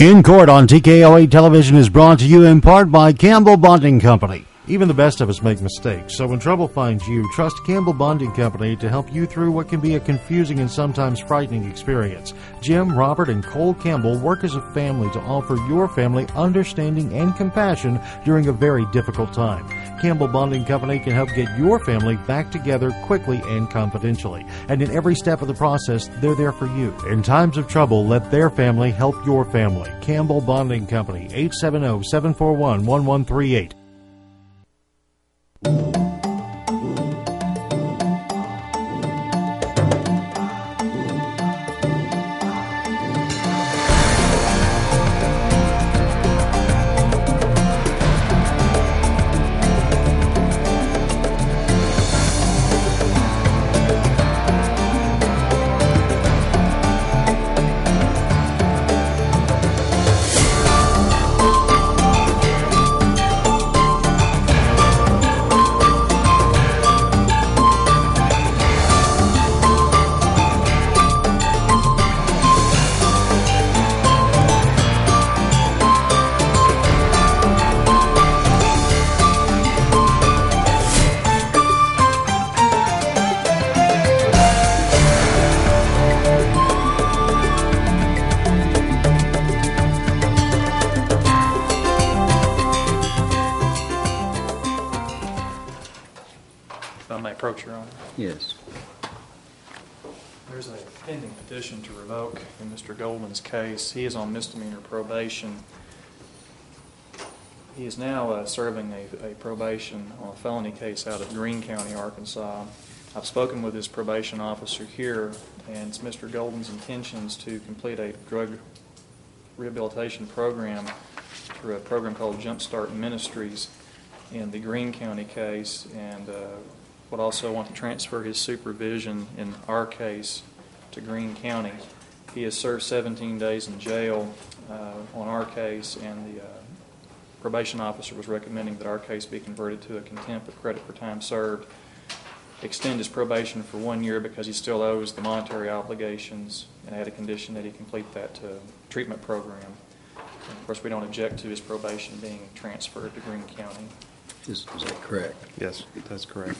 In Court on TKO8 Television is brought to you in part by Campbell Bonding Company. Even the best of us make mistakes, so when trouble finds you, trust Campbell Bonding Company to help you through what can be a confusing and sometimes frightening experience. Jim, Robert, and Cole Campbell work as a family to offer your family understanding and compassion during a very difficult time. Campbell Bonding Company can help get your family back together quickly and confidentially. And in every step of the process, they're there for you. In times of trouble, let their family help your family. Campbell Bonding Company, 870 741 1138. If serving a a probation on a felony case out of Greene County, Arkansas. I've spoken with his probation officer here, and it's Mr. Golden's intentions to complete a drug rehabilitation program through a program called Jumpstart Ministries in the Greene County case, and uh, would also want to transfer his supervision in our case to Greene County. He has served 17 days in jail uh, on our case, and the uh, probation officer was recommending that our case be converted to a contempt of credit for time served, extend his probation for one year because he still owes the monetary obligations, and add a condition that he complete that uh, treatment program. And Of course, we don't object to his probation being transferred to Greene County. Is, is that correct? Yes, that's correct.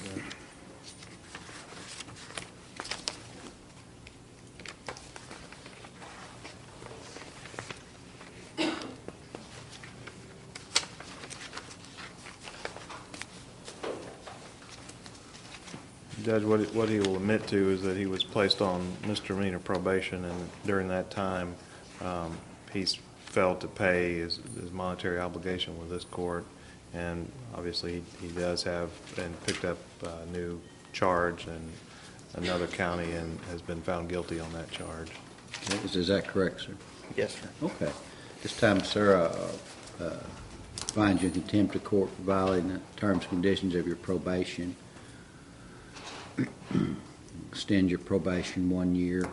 Judge, what, he- what he will admit to is that he was placed on misdemeanor probation, and during that time, um, he's failed to pay his, his monetary obligation with this court, and obviously, he he does have, and picked up a new charge in another county and has been found guilty on that charge. Okay, Is, is that correct, sir? Yes, sir. Okay. This time, sir, uh, uh, find you in contempt of court for violating the terms and conditions of your probation. Extend your probation one year.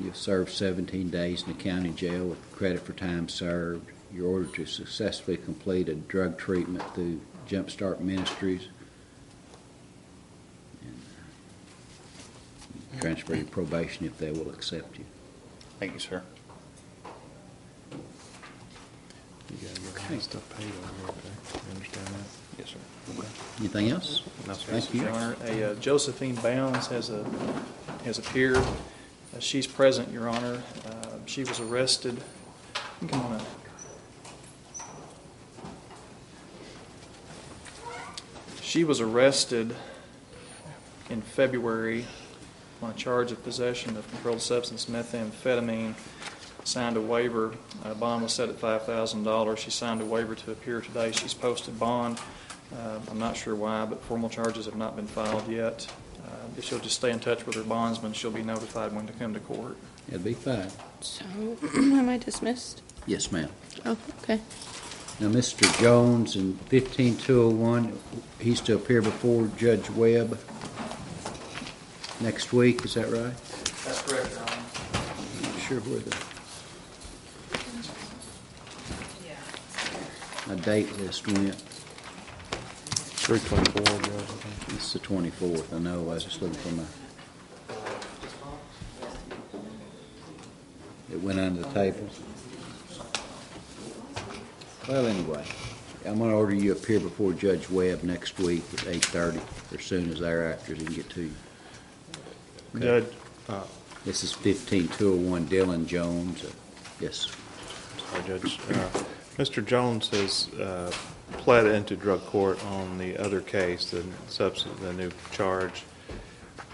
You've served 17 days in the county jail with credit for time served. You're ordered to successfully complete a drug treatment through Jumpstart Ministries. And, Transfer your probation if they will accept you. Thank you, sir. You gotta get all that stuff paid over here, okay? You understand that? Yes, sir. Anything else? No, sir. Thank you. Your Honor, a uh, Josephine Bounds has a, has appeared. Uh, She's present, Your Honor. Uh, She was arrested. Come on up. She was arrested in February on a charge of possession of controlled substance methamphetamine. Signed a waiver. Uh, Bond was set at $5,000. She signed a waiver to appear today. She's posted bond. Uh, I'm not sure why, but formal charges have not been filed yet. Uh, If she'll just stay in touch with her bondsman, she'll be notified when to come to court. It'd be fine. So, am I dismissed? Yes, ma'am. Oh, okay. Now, Mr. Jones in 15201, he's to appear before Judge Webb next week, is that right? That's correct, Your Honor. I'm not sure where the... My date list went. Three twenty-four. It's the 24th, I know, I was just looking for my... It went under the table. Well, anyway, I'm gonna order you appear before Judge Webb next week at eight thirty, or soon as thereafter, as he can get to you. Judge, uh, This is fifteen two oh one Dylan Jones. Uh, Yes, sorry, Judge, uh, Mr. Jones has uh, pled into drug court on the other case, the the new charge.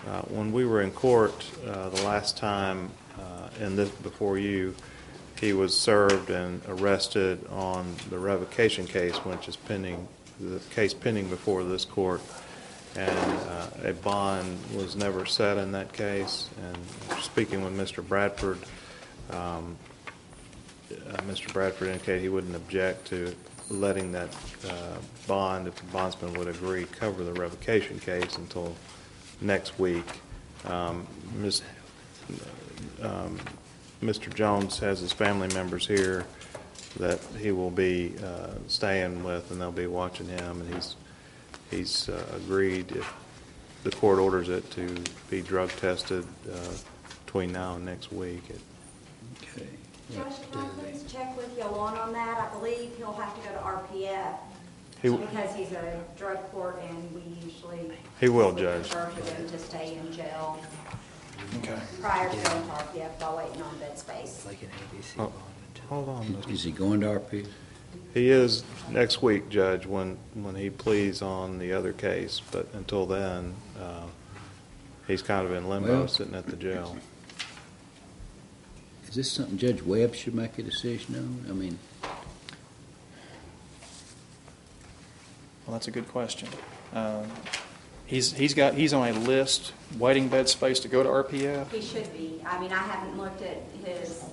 Uh, When we were in court uh, the last time, uh, in this, before you, he was served and arrested on the revocation case, which is pending, the case pending before this court. And uh, a bond was never set in that case. And speaking with Mr. Bradford, um, uh, Mr. Bradford indicated he wouldn't object to letting that uh, bond, if the bondsman would agree, cover the revocation case until next week. Um, Ms., um, Mr. Jones has his family members here that he will be uh, staying with, and they'll be watching him, and he's, he's uh, agreed, if the court orders it, to be drug tested uh, between now and next week. okay. Josh, can I please check with Yolanda on that? I believe he'll have to go to RPF He- because he's a drug court and we usually. He will, Judge. Prefer for them to stay in jail Okay. prior to going to RPF while waiting on bed space. Like an ABC Oh, bond. Hold on, Mr. Is he going to RP? He is next week, Judge, when, when he pleads on the other case, but until then, uh, he's kind of in limbo, Well- sitting at the jail. Is this something Judge Webb should make a decision on? I mean, Well, that's a good question. Um, He's, he's got, he's on a list, waiting bed space to go to RPF. He should be. I mean, I haven't looked at his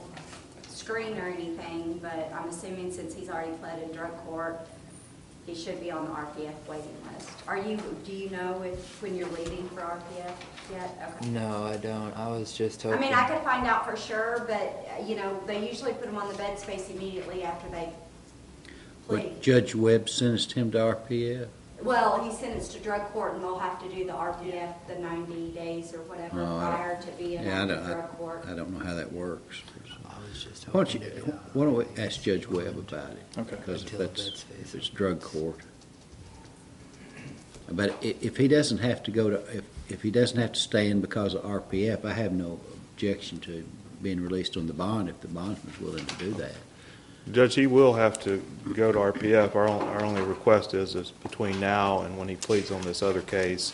screen or anything, but I'm assuming since he's already pled in drug court, he should be on the RPF waiting list. Are you, do you know if, when you're leaving for RPF yet? Okay. No, I don't. I was just told I hoping. mean, I could find out for sure, but, uh, you know, they usually put them on the bed space immediately after they what, plead. Judge Webb sentenced him to RPF? Well, he's sentenced to drug court and they'll have to do the RPF, the ninety days or whatever Oh, I don't- prior to being Yeah, I on the don't, drug court. I, I don't know how that works. I was just Why don't you, why don't we ask Judge Webb about it? Okay. Because if Until that's, that's if it's drug court. But i- if he doesn't have to go to, if, if he doesn't have to stay in because of RPF, I have no objection to being released on the bond if the bondsman's willing to do that. Judge, he will have to go to RPF. Our, on- our only request is, is between now and when he pleads on this other case,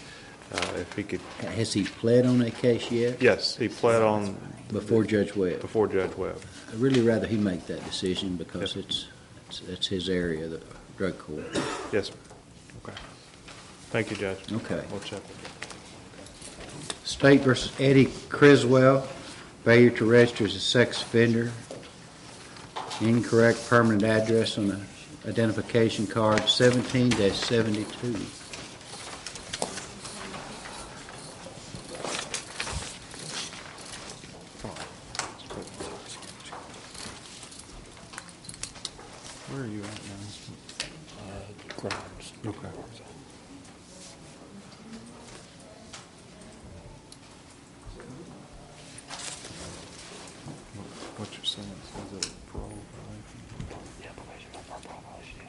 uh, if he could, Has he pled on that case yet? yes, he pled on Before Judge Webb? before Judge Webb. I'd really rather he make that decision because it's, it's, it's his area, the drug court. Yes, sir. Okay. Thank you, Judge. Okay. We'll check. State versus Eddie Criswell, failure to register as a sex offender, incorrect permanent address on the identification card seventeen seventy-two. Where are you at now? Grimes. Okay. What's your sentence? Is it parole violation? Yeah, probation, or probation,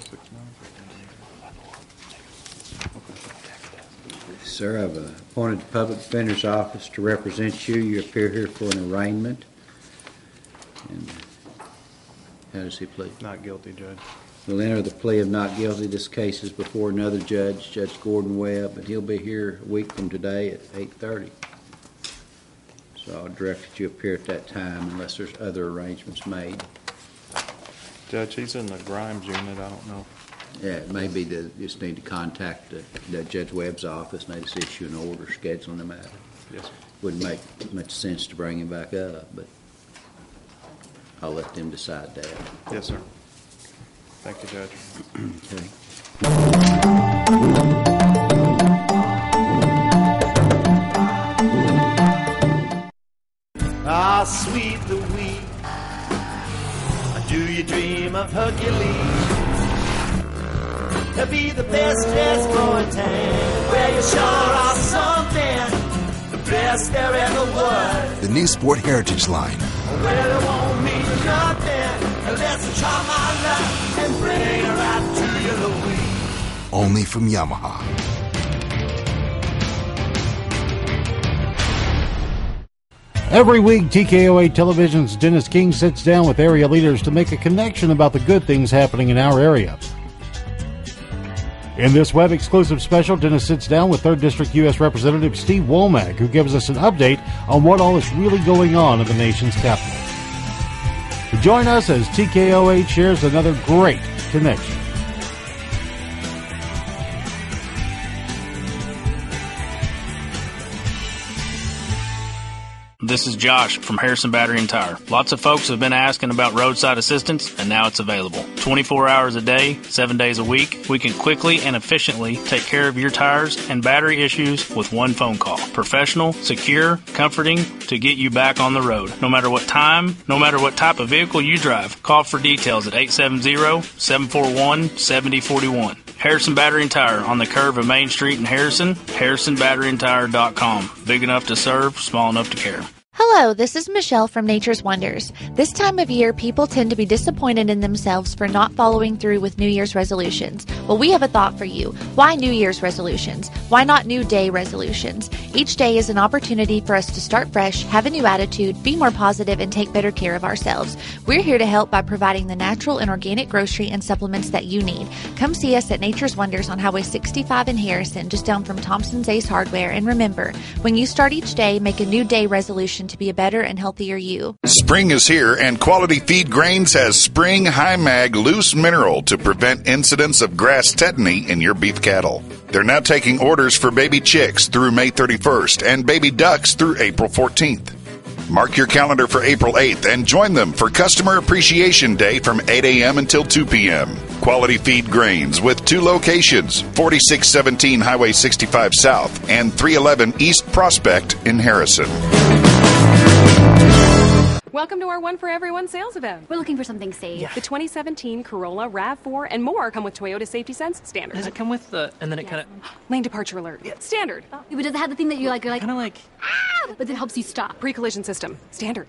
Six months? Sir, I've uh, appointed the Public Defender's Office to represent you. You appear here for an arraignment. And How does he plead? Not guilty, Judge. We'll enter the plea of not guilty. This case is before another judge, Judge Gordon Webb, and he'll be here a week from today at eight-thirty. So I'll direct that you appear at that time unless there's other arrangements made. Judge, he's in the Grimes unit. I don't know. Yeah, it may be that you just need to contact the, the Judge Webb's office, and they just issue an order scheduling the matter. Yes, sir. Wouldn't make much sense to bring him back up, but I'll let them decide that. Yes, sir. Thank you, Judge. Okay. Ah, sweet Louise, do you dream of Hercules? To be the best dressed boy in town, where you sure are something, the best there ever was. The new Sport Heritage line. really won't mean nothing unless I try my luck and bring her out to you, Louise. Only from Yamaha. Every week, TKO8 Television's Dennis King sits down with area leaders to make a connection about the good things happening in our area. In this web exclusive special, Dennis sits down with 3rd District U.S. Representative Steve Womack, who gives us an update on what all is really going on in the nation's capital. Join us as TKO8 shares another great connection. This is Josh from Harrison Battery and Tire. Lots of folks have been asking about roadside assistance, and now it's available. 24 hours a day, 7 days a week, we can quickly and efficiently take care of your tires and battery issues with one phone call. Professional, secure, comforting to get you back on the road. No matter what time, no matter what type of vehicle you drive, call for details at 870 741 7041. Harrison Battery and Tire on the curve of Main Street in Harrison, harrisonbatteryandtire.com. Big enough to serve, small enough to care. Hello, this is Michelle from Nature's Wonders. This time of year, people tend to be disappointed in themselves for not following through with New Year's resolutions. Well, we have a thought for you. Why New Year's resolutions? Why not New Day resolutions? Each day is an opportunity for us to start fresh, have a new attitude, be more positive, and take better care of ourselves. We're here to help by providing the natural and organic grocery and supplements that you need. Come see us at Nature's Wonders on Highway 65 in Harrison, just down from Thompson's Ace Hardware. And remember, when you start each day, make a new day resolution to be a better and healthier you. Spring is here, and Quality Feed Grains has Spring High Mag Loose Mineral to prevent incidents of grass tetany in your beef cattle. They're now taking orders for baby chicks through May 31st and baby ducks through April 14th. Mark your calendar for April 8th and join them for Customer Appreciation Day from 8 a.m. until 2 p.m. Quality Feed Grains with two locations 4617 Highway 65 South and 311 East Prospect in Harrison. Welcome to our One for Everyone sales event. We're looking for something safe. The 2017 Corolla RAV4 and more come with Toyota Safety Sense standard. Does it come with the and then it kind of Lane departure alert. yeah. Standard. But does it have the thing that you're like, you're like, kind of like ah, but it helps you stop? Pre-collision system. Standard.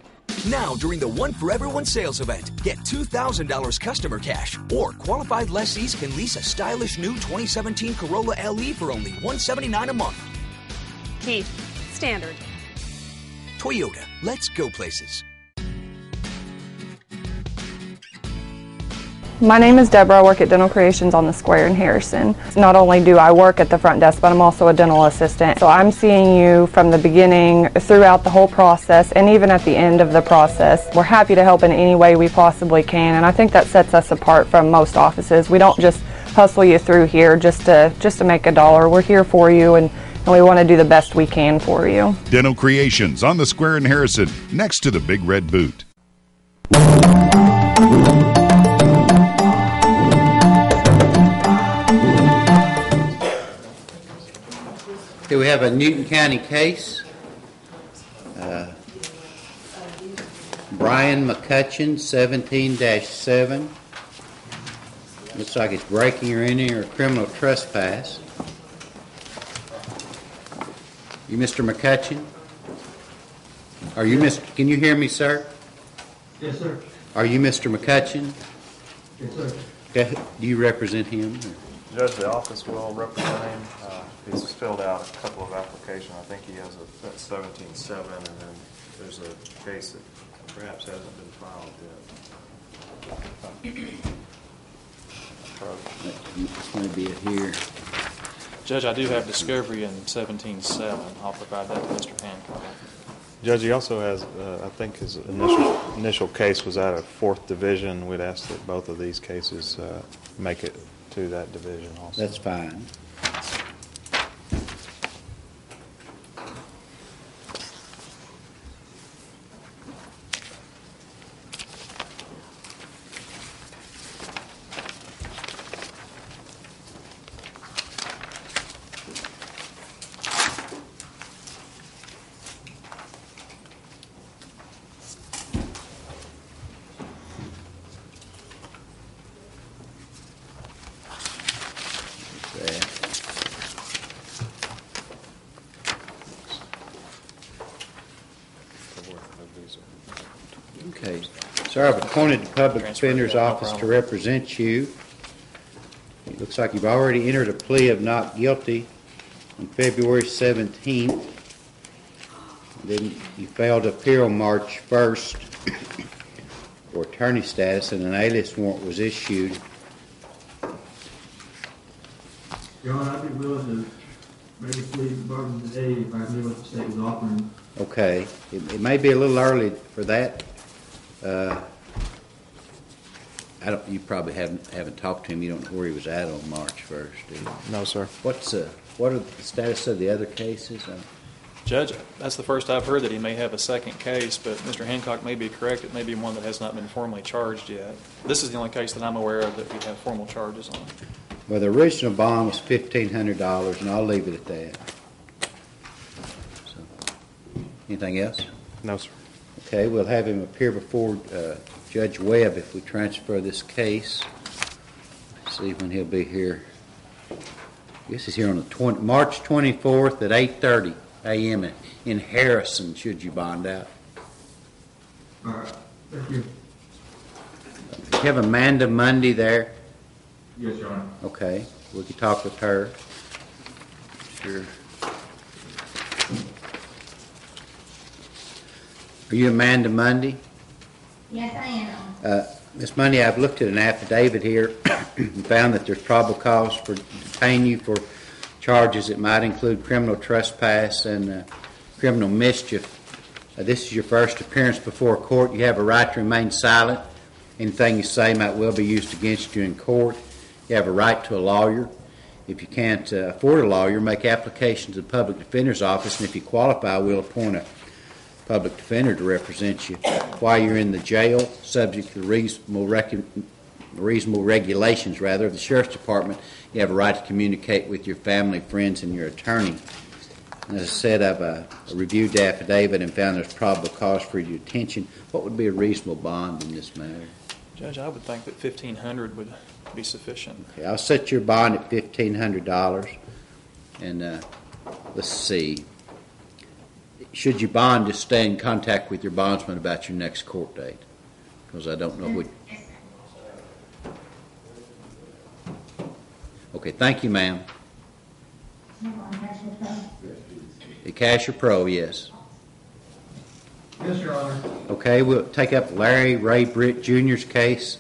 Now, during the One for Everyone sales event, get $2,000 customer cash, or qualified lessees can lease a stylish new 2017 Corolla LE for only 179 a month. Keith. Standard. Toyota, let's go places. My name is Deborah. I work at Dental Creations on the Square in Harrison. Not only do I work at the front desk, but I'm also a dental assistant. So I'm seeing you from the beginning throughout the whole process and even at the end of the process. We're happy to help in any way we possibly can, and I think that sets us apart from most offices. We don't just hustle you through here just to just to make a dollar. We're here for you and and we want to do the best we can for you. Dental Creations on the Square in Harrison, next to the Big Red Boot. Okay, we have a Newton County case. Uh, Brian McCutcheon, 17 7. Looks like it's breaking or entering or criminal trespass. You Mr. McCutcheon? Are you Mr., can you hear me, sir? Yes, sir. Are you Mr. McCutcheon? Yes, sir. Okay, Do you represent him? Judge, the office will represent him. Uh, He's filled out a couple of applications. I think he has a seventeen seven, and then there's a case that perhaps hasn't been filed yet. This may be it here. Judge, I do have discovery in seventeen seven. I'll provide that to Mr. Hancock. Judge, he also has, uh, I think his initial, initial case was out of fourth division. We'd ask that both of these cases uh, make it to that division also. That's fine. Sir, I've appointed the Public Transfer, Defender's yeah, no Office to represent you. It looks like you've already entered a plea of not guilty on February 17th. Then you failed to appear on March 1st for attorney status, and an alias warrant was issued. Your Honor, I'd be willing to maybe plead the bargain today if I knew what the state was offering. Okay, it, it may be a little early for that. Uh, I don't, you probably haven't, haven't talked to him, you don't know where he was at on March first, do you? No, sir. What's, uh, what are the status of the other cases? Uh, Judge, that's the first I've heard that he may have a second case, but Mr. Hancock may be correct. It may be one that has not been formally charged yet. This is the only case that I'm aware of that we have formal charges on. Well, the original bond was fifteen hundred dollars, and I'll leave it at that. So, Anything else? No, sir. Okay, we'll have him appear before uh, Judge Webb if we transfer this case. See when he'll be here. I guess he's here on the twenty, March twenty-fourth at eight-thirty AM in Harrison, should you bond out. All right, thank you. You have Amanda Monday there? Yes, Your Honor. Okay, we can talk with her. Sure. Are you Amanda Monday? Yes, I am. Uh, Ms. Monday, I've looked at an affidavit here and found that there's probable cause for detaining you for charges that might include criminal trespass and uh, criminal mischief. Uh, This is your first appearance before a court. You have a right to remain silent. Anything you say might well be used against you in court. You have a right to a lawyer. If you can't uh, afford a lawyer, make application to the Public Defender's Office, and if you qualify, we'll appoint a public defender to represent you while you're in the jail, subject to reasonable, rec- reasonable regulations, rather, of the Sheriff's Department. You have a right to communicate with your family, friends, and your attorney. And As I said, I've uh, reviewed the affidavit and found there's probable cause for your detention. What would be a reasonable bond in this matter? Judge, I would think that fifteen hundred would be sufficient. Okay, I'll set your bond at fifteen hundred dollars, and, uh, let's see. Should you bond, just stay in contact with your bondsman about your next court date, because I don't know what. Okay, thank you, ma'am. The Cashier Pro, yes. Yes, Your Honor. Okay, we'll take up Larry Ray Britt Jr.'s case,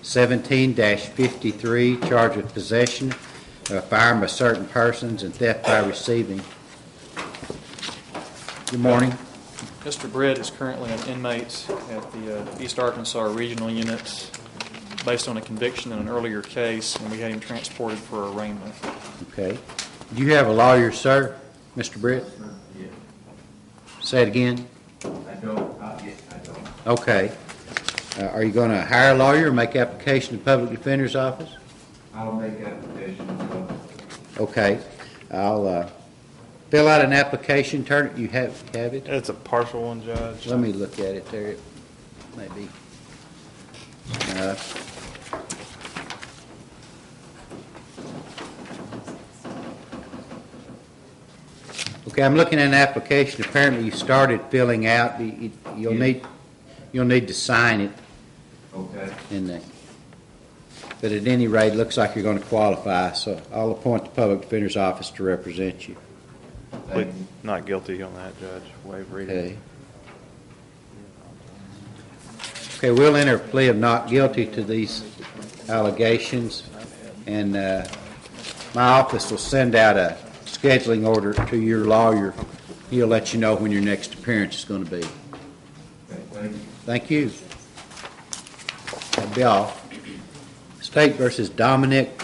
seventeen fifty-three, charge of possession of a firearm by certain persons and theft by receiving. Good morning. Mr. Britt is currently an inmate at the uh, East Arkansas Regional Unit based on a conviction in an earlier case, and we had him transported for arraignment. Okay. Do you have a lawyer, sir, Mr. Britt? Yeah. Say it again. I don't, uh, yes, I don't. Okay. Uh, Are you going to hire a lawyer or make application to Public Defender's Office? I'll make application. Okay. I'll uh, fill out an application, turn it, you have, have it? It's a partial one, Judge. Let me look at it there, maybe. Uh, Okay, I'm looking at an application, apparently you started filling out, You- you- you'll need, you'll need to sign it Okay. in the, but at any rate, it looks like you're going to qualify, so I'll appoint the Public Defender's Office to represent you. Plead Not guilty on that, Judge. Waive reading. Okay. Okay, we'll enter a plea of not guilty to these allegations, and uh, my office will send out a scheduling order to your lawyer. He'll let you know when your next appearance is going to be. Thank you. Thank you. That'll be all. State versus Dominic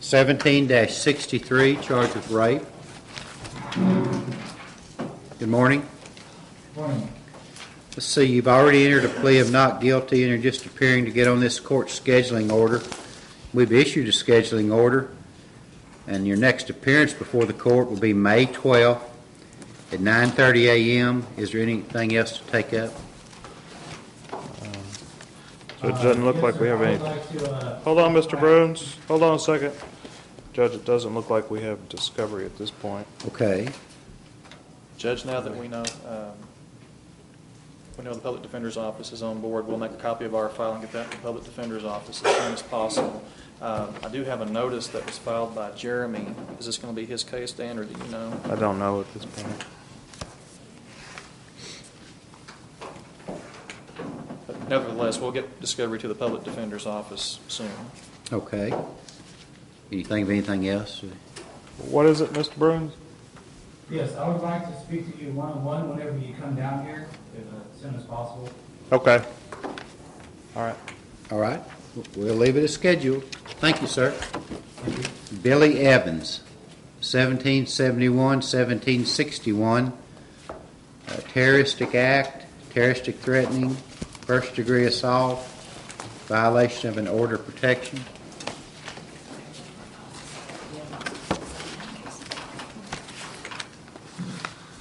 seventeen sixty-three, charged of rape. Good morning. Good Morning. Let's see, you've already entered a plea of not guilty and you're just appearing to get on this court scheduling order. We've issued a scheduling order, and your next appearance before the court will be May 12th at 9:30 a.m. Is there anything else to take up? So it doesn't look like we have any. Hold on, Mr. Bruins. Hold on a second. Judge, it doesn't look like we have discovery at this point. Okay. Judge, now that we know, um, We know the Public Defender's Office is on board. We'll make a copy of our file and get that to the Public Defender's Office as soon as possible. Um, I do have a notice that was filed by Jeremy. Is this going to be his case, Dan, or do you know? I don't know at this point. But Nevertheless, we'll get discovery to the Public Defender's Office soon. Okay. Can you think of anything else? What is it, Mr. Bruins? Yes, I would like to speak to you one-on-one whenever you come down here, if, uh, as soon as possible. Okay. All right. All right, we'll leave it as scheduled. Thank you, sir. Billy Evans, 1771, 1761, uh, terroristic act, terroristic threatening, first degree assault, violation of an order of protection.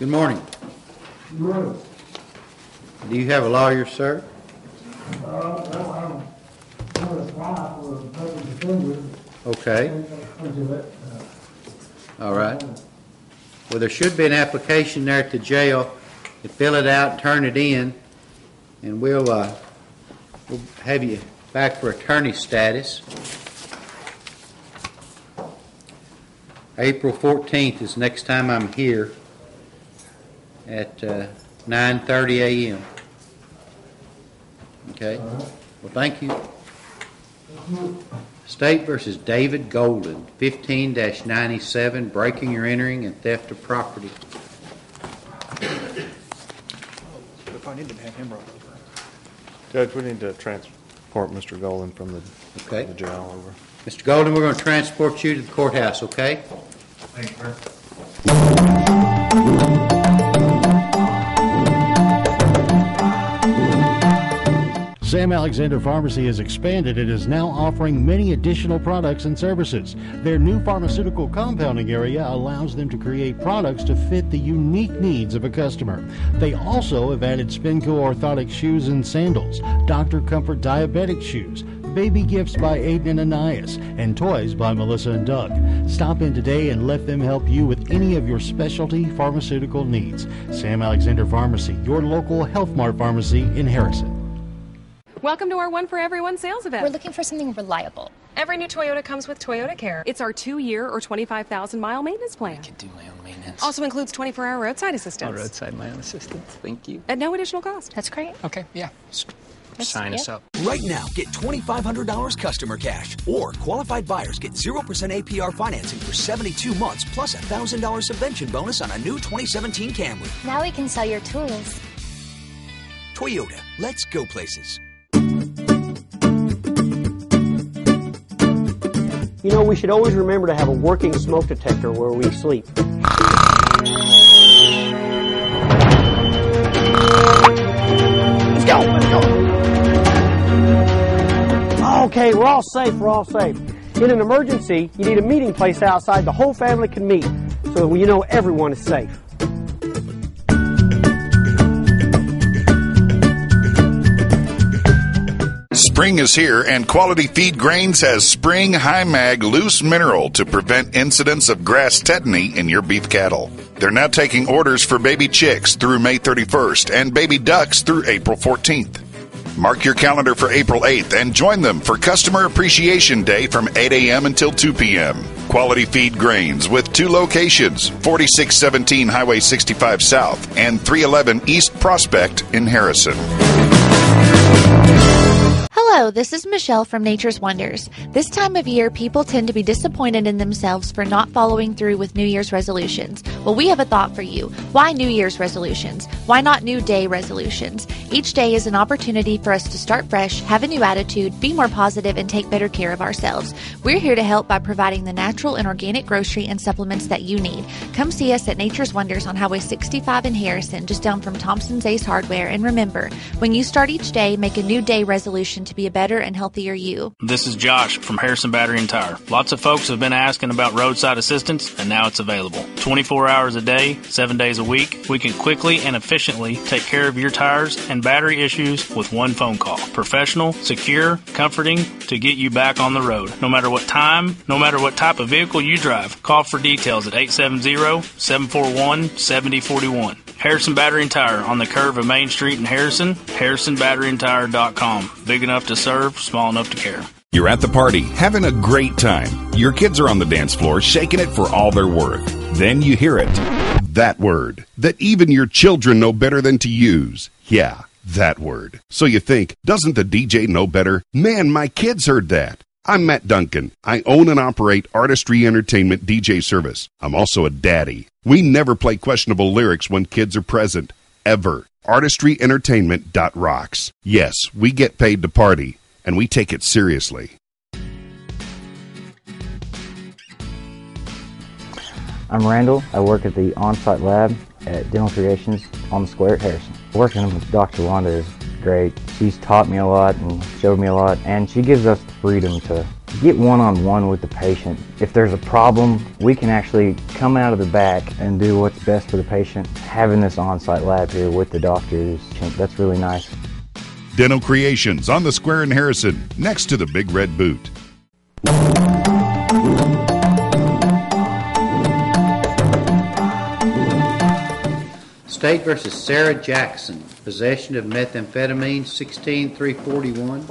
Good morning. Good. Do you have a lawyer, sir? Uh, well, I don't, I would apply for a public defender. Okay. Uh, All right. Well, there should be an application there at the jail. You fill it out, turn it in, and we'll, uh, we'll have you back for attorney status. April fourteenth is next time I'm here at, uh, nine thirty AM. Okay? Well, thank you. State versus David Golden, fifteen ninety-seven, breaking or entering and theft of property. We probably need to have him brought over. Judge, we need to transport Mr. Golden from the, Okay. the jail over. Mr. Golden, we're going to transport you to the courthouse, okay? Thank you, sir. Sam Alexander Pharmacy has expanded and is now offering many additional products and services. Their new pharmaceutical compounding area allows them to create products to fit the unique needs of a customer. They also have added Spenco orthotic shoes and sandals, Dr. Comfort diabetic shoes, baby gifts by Aden and Anais, and toys by Melissa and Doug. Stop in today and let them help you with any of your specialty pharmaceutical needs. Sam Alexander Pharmacy, your local Health Mart pharmacy in Harrison. Welcome to our One for Everyone sales event. We're looking for something reliable. Every new Toyota comes with Toyota Care. It's our two-year or 25,000 mile maintenance plan. I can do my own maintenance. Also includes 24-hour roadside assistance. Oh, roadside my own assistance. Thank you. At no additional cost. That's great. Okay, yeah. S- Sign us up. Right now, get $2,500 customer cash. Or qualified buyers get 0% APR financing for 72 months plus a $1,000 subvention bonus on a new 2017 Camry. Now we can sell your tools. Toyota, let's go places. You know, we should always remember to have a working smoke detector where we sleep. Let's go, let's go. Okay, we're all safe, we're all safe. In an emergency, you need a meeting place outside the whole family can meet so you know everyone is safe. Spring is here, and Quality Feed Grains has Spring High Mag Loose Mineral to prevent incidents of grass tetany in your beef cattle. They're now taking orders for baby chicks through May 31st and baby ducks through April 14th. Mark your calendar for April 8th and join them for Customer Appreciation Day from 8 a.m. until 2 p.m. Quality Feed Grains with two locations 4617 Highway 65 South and 311 East Prospect in Harrison. Hello, this is Michelle from Nature's Wonders. This time of year, people tend to be disappointed in themselves for not following through with New Year's resolutions. Well, we have a thought for you. Why New Year's resolutions? Why not New Day resolutions? Each day is an opportunity for us to start fresh, have a new attitude, be more positive, and take better care of ourselves. We're here to help by providing the natural and organic grocery and supplements that you need. Come see us at Nature's Wonders on Highway 65 in Harrison, just down from Thompson's Ace Hardware. And remember, when you start each day, make a new day resolution to be a better and healthier you. This is Josh from Harrison Battery and Tire. Lots of folks have been asking about roadside assistance, and now it's available. 24 hours a day, 7 days a week, we can quickly and efficiently take care of your tires and battery issues with one phone call. Professional, secure, comforting to get you back on the road. No matter what time, no matter what type of vehicle you drive, call for details at 870 741 7041. Harrison Battery and Tire on the curve of Main Street in Harrison. HarrisonBatteryandTire.com. Big enough to serve, small enough to care. You're at the party, having a great time. Your kids are on the dance floor, shaking it for all they're worth. Then you hear it. That word that even your children know better than to use. Yeah, that word. So you think, doesn't the DJ know better? Man, my kids heard that. I'm Matt Duncan. I own and operate Artistry Entertainment DJ service. I'm also a daddy. We never play questionable lyrics when kids are present. Ever. ArtistryEntertainment.rocks. Yes, we get paid to party, and we take it seriously. I'm Randall. I work at the on-site lab at Dental Creations on the square at Harrison. Working with Dr. Wanda is great. She's taught me a lot and showed me a lot, and she gives us freedom to get one-on-one with the patient. If there's a problem, we can actually come out of the back and do what's best for the patient. Having this on-site lab here with the doctors, that's really nice. Dental Creations on the square in Harrison, next to the Big Red Boot. State versus Sarah Jackson, possession of methamphetamine, 16341.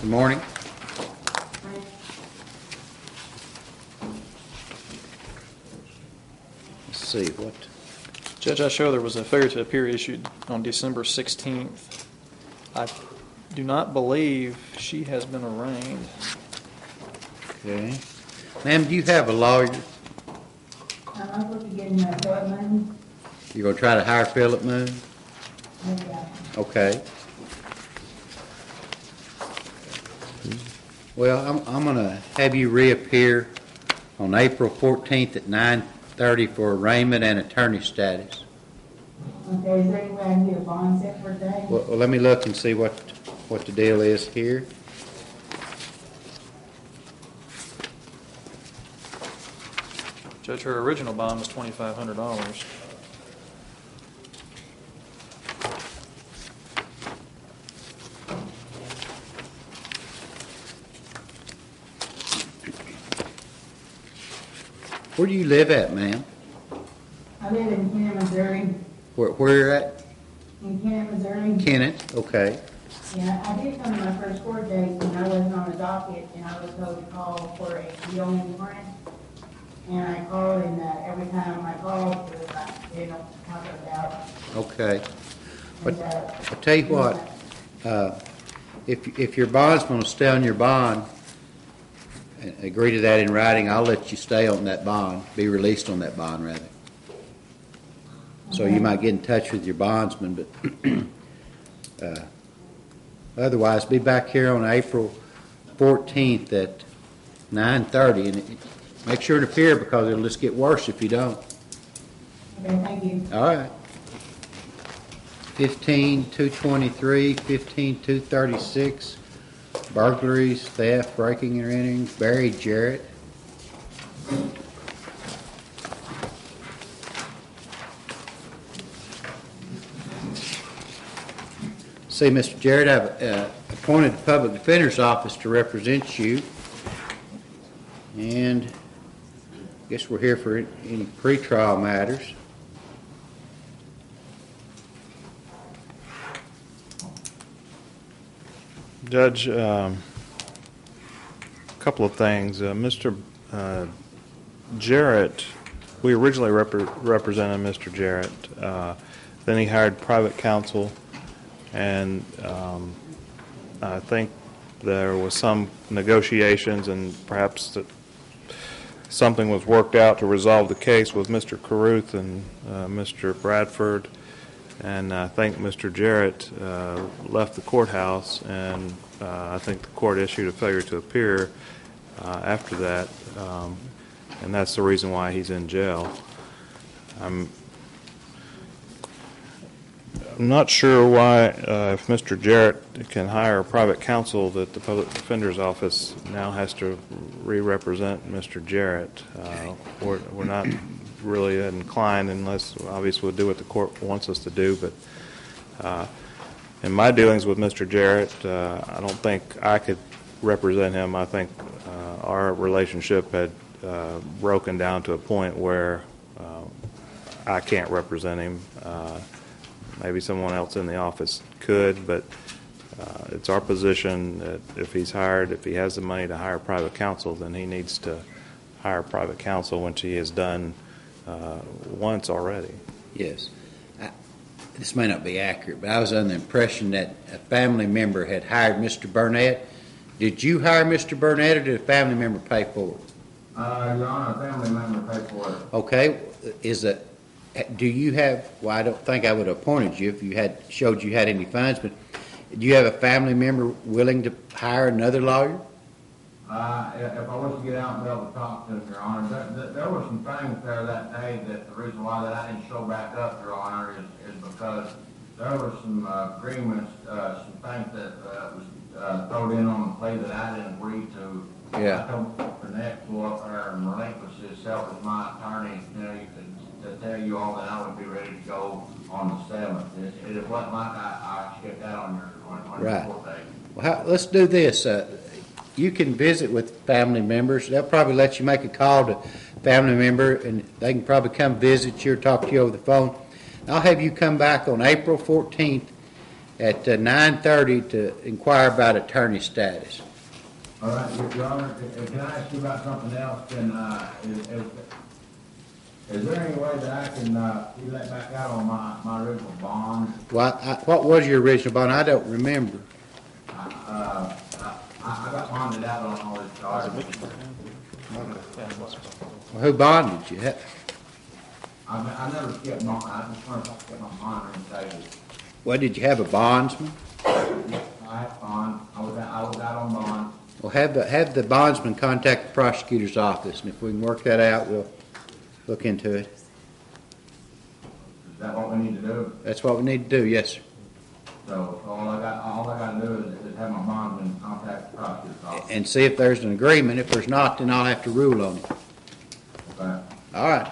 Good morning. Let's see, what, Judge, I show there was a failure to appear issued on December 16th. I do not believe she has been arraigned. okay. Ma'am, do you have a lawyer? Uh, I'm supposed to get in that appointment. You're gonna try to hire Philip Moon? Yeah. Okay. Well, I'm, I'm gonna have you reappear on April fourteenth at nine thirty for arraignment and attorney status. Okay, is there any way I can get a bond set for today? Well, well, let me look and see what, what the deal is here. Judge, her original bond was $2,500. Where do you live at, ma'am? I live in Kennett, Missouri, Where, where you're at? in Kennett, Missouri. Kennett, okay. Yeah, I did come to my first court date and I wasn't on the docket and I was told to call for a dealing warrant. And I called and uh, every time I called, it was like, they don't talk about. Okay. But And, uh, I'll tell you what, uh, if, if your bond's gonna stay on your bond, and agree to that in writing, I'll let you stay on that bond, be released on that bond, rather. So you might get in touch with your bondsman, but, uh, otherwise, be back here on April fourteenth at nine thirty, and it- make sure to appear, because it'll just get worse if you don't. Okay, thank you. All right. Fifteen, two twenty-three, fifteen, two thirty-six, burglaries, theft, breaking and entering, Barry Jarrett. See, Mr. Jarrett, I've uh, appointed the Public Defender's Office to represent you. And I guess we're here for any pretrial matters. Judge, um, a couple of things. Uh, Mr. uh, Jarrett, we originally repre- represented Mr. Jarrett. Uh, Then he hired private counsel, and um, I think there was some negotiations and perhaps that something was worked out to resolve the case with Mr. Caruth and uh, Mr. Bradford. And I think Mr. Jarrett uh, left the courthouse, and uh, I think the court issued a failure to appear uh, after that, um, and that's the reason why he's in jail. I'm I'm not sure why, uh, if Mr. Jarrett can hire a private counsel, that the Public Defender's Office now has to re-represent Mr. Jarrett. Uh, We're we're not really inclined unless, obviously, we'll do what the court wants us to do, but uh, in my dealings with Mr. Jarrett, uh, I don't think I could represent him. I think uh, our relationship had uh, broken down to a point where uh, I can't represent him. Uh, Maybe someone else in the office could, but uh, it's our position that if he's hired, if he has the money to hire private counsel, then he needs to hire private counsel, which he has done uh, once already. Yes. I- This may not be accurate, but I was under the impression that a family member had hired Mr. Burnett. Did you hire Mr. Burnett, or did a family member pay for it? Uh, Your Honor, a family member paid for it. Okay, is it, do you have, well, I don't think I would have appointed you if you had, showed you had any funds, but do you have a family member willing to hire another lawyer? Uh, if if I was to get out and be able to talk to him, Your Honor, there, there- there were some things there that day that the reason why that I didn't show back up, Your Honor, is, is because there were some uh, agreements, uh, some things that, uh, was, uh, thrown in on the plea that I didn't agree to. Yeah. I told Burnett to go up there and relinquish himself as my attorney, you know, you could, to tell you all that I would be ready to go on the seventh. It, it wasn't like I, I skipped that on your, on, on your Right. court date. Well, how, let's do this. Uh, you can visit with family members. They'll probably let you make a call to family member, and they can probably come visit you or talk to you over the phone. I'll have you come back on April fourteenth at uh, nine thirty to inquire about attorney status. All right, Your Your Honor, c- can I ask you about something else? Can, uh, is, is, is there any way that I can, uh, be let back out on my, my original bond? Well, I, what was your original bond? I don't remember. Uh, I, I got bonded out on all this charges. Well, who bonded you? Ha- I, I never skipped my, I just wanted to get my bond reinstated. Well, did you have a bondsman? I had bond, I was, out- I was out on bond. Well, have the, have the bondsman contact the prosecutor's office, and if we can work that out, we'll look into it. Is that what we need to do? That's what we need to do, yes. So, all I got, all I gotta do is, is have my bondsman contact the prosecutor's office. And see if there's an agreement. If there's not, then I'll have to rule on it. Okay. All right.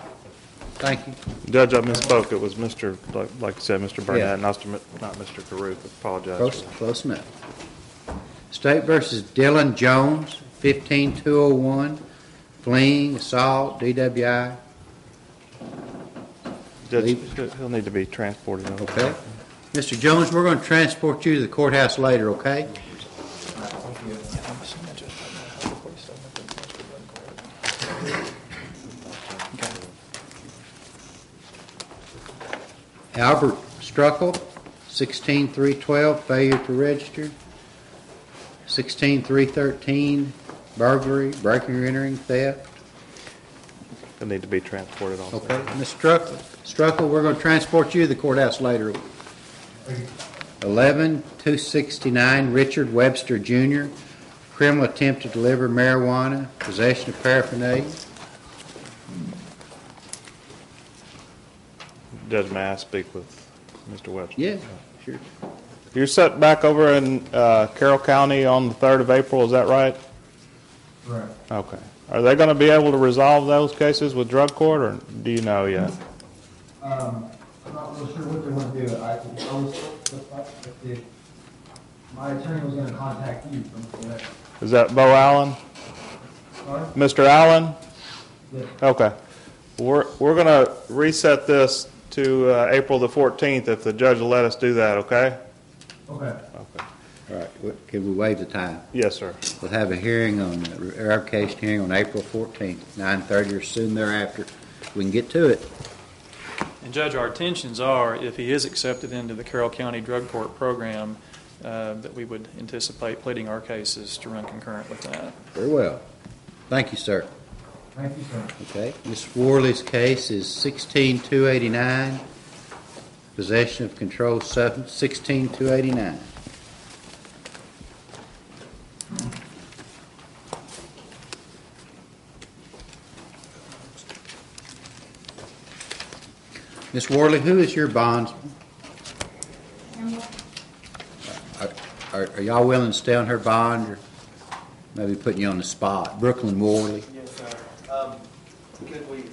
Thank you. Judge, I misspoke. It was Mr., like, like I said, Mr. Yeah. Burnett, not Mr. not Mr. Caruth. Apologize. Close, close enough. State versus Dylan Jones, fifteen two oh one, fleeing, assault, DWI. He'll need to be transported. over. Okay. Mr. Jones, we're gonna transport you to the courthouse later, okay? Albert three twelve, failure to register. Sixteen three thirteen, burglary, breaking or entering, theft. He'll need to be transported also. Okay, Ms. Struckle, Struckle, we're gonna transport you to the courthouse later. Eleven two sixty-nine, Richard Webster Jr., criminal attempt to deliver marijuana, possession of paraphernalia. Judge, may I speak with Mr. Webster? Yeah, sure. You're set back over in uh, Carroll County on the 3rd of April, is that right? Correct. Okay. Are they going to be able to resolve those cases with drug court, or do you know yet? Um, I'm not real sure what they want to do. I, I was, if the, my attorney was gonna contact you from that. Is that Bo Allen? Sorry? Mr. Allen? Yes. Okay. We're, we're going to reset this to uh, April the 14th if the judge will let us do that, okay? Okay. Okay. All right, what- can we waive the time? Yes, sir. We'll have a hearing on, a revocation hearing on April fourteenth, nine thirty or soon thereafter. We can get to it. And Judge, our intentions are, if he is accepted into the Carroll County Drug Court Program, uh, that we would anticipate pleading our cases to run concurrent with that. Very well. Thank you, sir. Thank you, sir. Okay. Ms. Worley's case is 16289, possession of controlled substance, 16289. Ms. Worley, who is your bondsman? Are, are are y'all willing to stay on her bond, or maybe putting you on the spot? Brooklyn Worley? Yes, sir. Um, Could we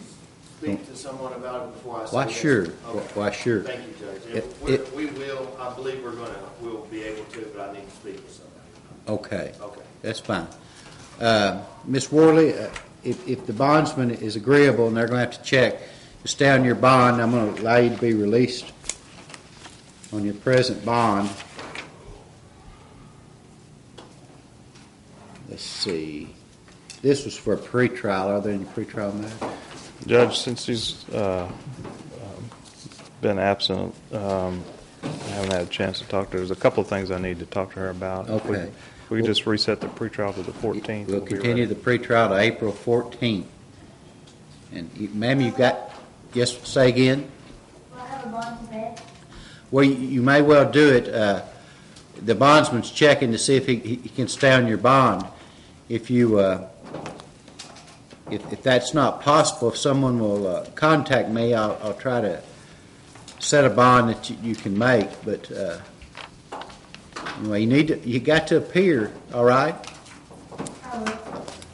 speak to someone about it before I say Why, this? sure. Okay. Why, sure. Thank you, Judge. It- We're- it- We will, I believe we're gonna, we'll be able to, but I need to speak with somebody. Okay. Okay. That's fine. Uh, Ms. Worley, uh, if, if the bondsman is agreeable and they're going to have to check, to stay on your bond, I'm going to allow you to be released on your present bond. Let's see. This was for a pretrial. Are there any pretrial matters? Judge, since he's uh, been absent, um, I haven't had a chance to talk to her. There's a couple of things I need to talk to her about. If we- Okay. if We could just reset the pretrial to the 14th. We'll be continue ready. the pretrial to April 14th. And you- ma'am, you've got, yes, say again? Well, you, you may well do it. Uh, the bondsman's checking to see if he, he can stay on your bond. If you, uh, if, if that's not possible, if someone will uh, contact me, I'll, I'll try to set a bond that you, you can make. But uh, anyway, you need to, you got to appear. All right?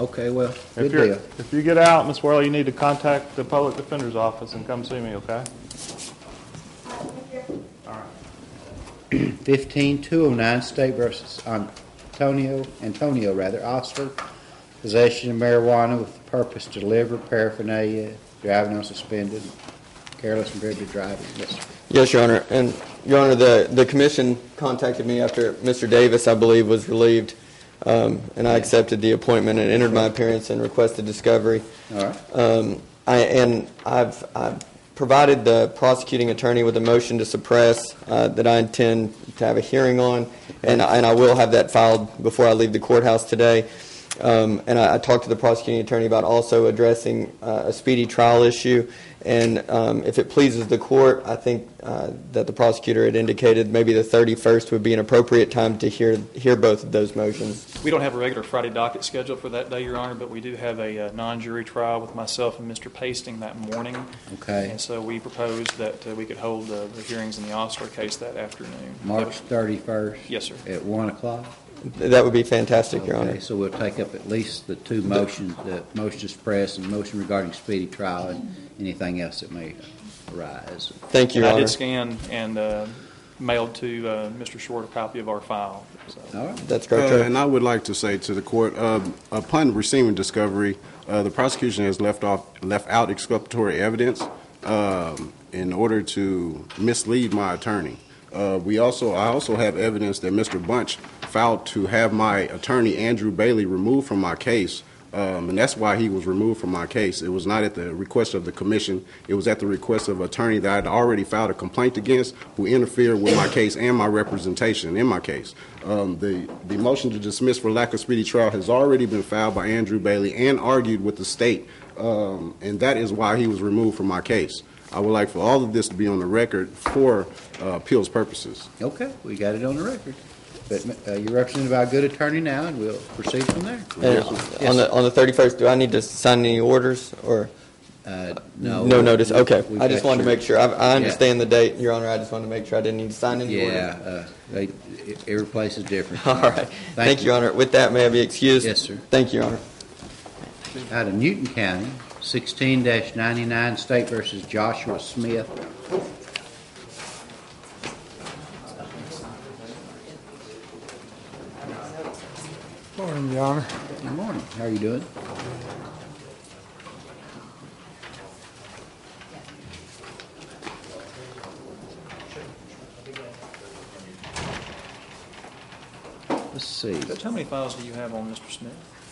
Okay. Well, If good you're- deal. If you get out, Ms. Worley, you need to contact the public defender's office and come see me, okay? 15209 State versus Antonio, Antonio rather, Oxford. Possession of marijuana with the purpose to deliver paraphernalia, driving unsuspended, careless and prohibited driving. Yes, sir. Yes, Your Honor. And, Your Honor, the, the commission contacted me after Mr. Davis, I believe, was relieved, um, and I accepted the appointment and entered my appearance and requested discovery. All right. Um, I, and I've, I've provided the prosecuting attorney with a motion to suppress uh, that I intend to have a hearing on, and, I- and I will have that filed before I leave the courthouse today. Um, and I, I talked to the prosecuting attorney about also addressing uh, a speedy trial issue. And um, if it pleases the court, I think uh, that the prosecutor had indicated maybe the 31st would be an appropriate time to hear hear both of those motions. We don't have a regular Friday docket scheduled for that day, Your Honor, but we do have a uh, non-jury trial with myself and Mr. Pasting that morning. Okay. And so we proposed that uh, we could hold uh, the hearings in the Osler case that afternoon. March 31st? Yes, sir. At 1 o'clock? That would be fantastic, Your Okay, Honor. so we'll take up at least the two motions, the motion to suppress and motion regarding speedy trial and anything else that may arise. Thank you, Your I Honor. did scan and uh, mailed to uh, Mr. Short a copy of our file. so. That's Uh, And I would like to say to the court, um, upon receiving discovery, uh, the prosecution has left off, left out exculpatory evidence um, in order to mislead my attorney. Uh, We also, I also have evidence that Mr. Bunch filed to have my attorney, Andrew Bailey, removed from my case, um, and that's why he was removed from my case. It was not at the request of the commission, it was at the request of an attorney that I had already filed a complaint against, who interfered with my case and my representation in my case. Um, The, the motion to dismiss for lack of speedy trial has already been filed by Andrew Bailey and argued with the state, um, and that is why he was removed from my case. I would like for all of this to be on the record for uh, appeals purposes. Okay, we got it on the record. But uh, you're represented by a good attorney now, and we'll proceed from there. And on the on the 31st, do I need to sign any orders or? Uh, no. No notice. Okay. We've I just got wanted to your- make sure. I, I Yeah. understand the date, Your Honor. I just wanted to make sure I didn't need to sign any orders. Yeah, uh, they, every place is different. All right. Thank, you, Your Honor. With that, may I be excused? Yes, sir. Thank you, Your Honor. Out of Newton County, sixteen ninety-nine, State versus Joshua Smith. Good morning, Your Honor. Good morning. How are you doing? Let's see. Judge, how many files do you have on Mr. Smith?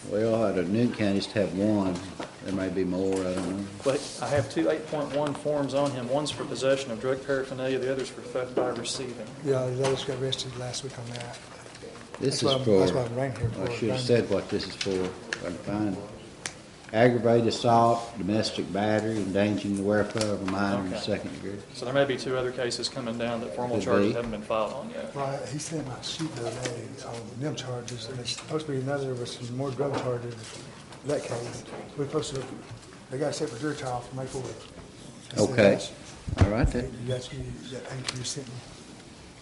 Well, out of Newton County, just have one. There may be more, I don't know. But I have two 8.1 forms on him. One's for possession of drug paraphernalia, the other's for theft by receiving. Yeah, the others got arrested last week on that. This That's what is I'm- for, that's what I'm right here I should have said what this is for. If I can find it. Aggravated assault, domestic battery, endangering the welfare of a minor in the Okay. second degree. So there may be two other cases coming down that formal Could charges be. haven't been filed on yet. Right, he sent my sheet the other day on uh, them charges, and it's supposed to be another with some more drug charges. That case, we're supposed to, they got set for jury trial for May fourth. Okay. All right then. You got, you, that thing you sent me.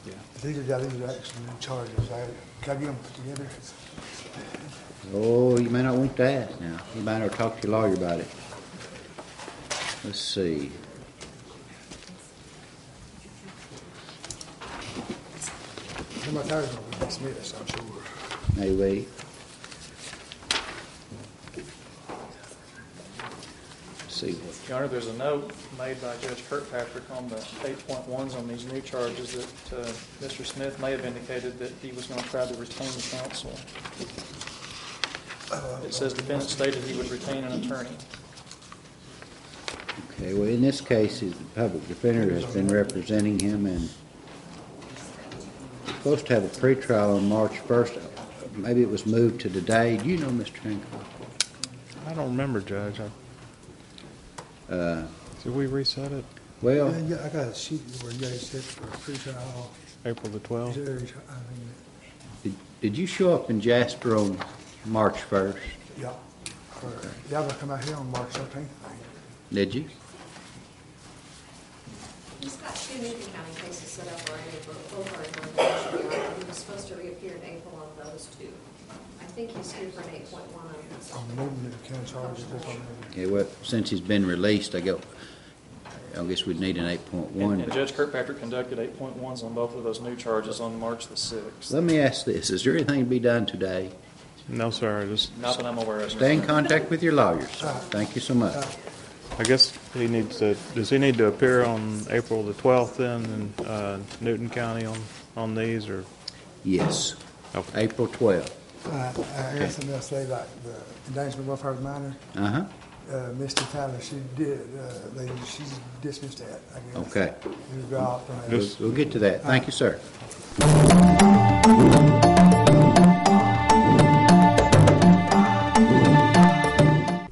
Yeah. These are, these are actually charges. I, can I get them put together? Oh, you may not want to ask now. You might not talk to your lawyer about it. Let's see. My tires gonna be dismissed, I'm sure. Maybe. See what, Your Honor, there's a note made by Judge Kirkpatrick on the eight point ones on these new charges that uh, Mr. Smith may have indicated that he was going to try to retain counsel. It says the defendant stated he would retain an attorney. okay, well, in this case, the public defender has been representing him and supposed to have a pretrial on March first. Maybe it was moved to today. Do you know, Mr. Hancock? I don't remember, Judge. I- Uh, Did we reset it? Well, Yeah, yeah, I got a sheet where you guys said for pre-trial. April the 12th? jury tri- I mean, did, did you show up in Jasper on March first? Yeah, for, y'all gonna come out here on March thirteenth, Did you? He's got two Newton County cases set up already for over and over. He was supposed to reappear in April on those two. I think he's here for an eight point one on this. On moving the county charges, that's on there. Okay, well, since he's been released, I go, I guess we'd need an eight point one. point And and Judge Kirkpatrick conducted eight point ones on both of those new charges on March the sixth. Let me ask this, is there anything to be done today? No, sir. Just Not that I'm aware of. Stay in contact with your lawyers. Thank you so much. I guess he needs to. Does he need to appear on April the 12th then in uh, Newton County on on these or? Yes. Okay. April twelfth. Uh, I got something else to say, like the endangerment welfare of the minor. Uh-huh. Uh, Misty Tyler, she did, uh, they, she dismissed that, I guess. Okay. It was dropped on. We'll, we'll get to that. Thank you, sir.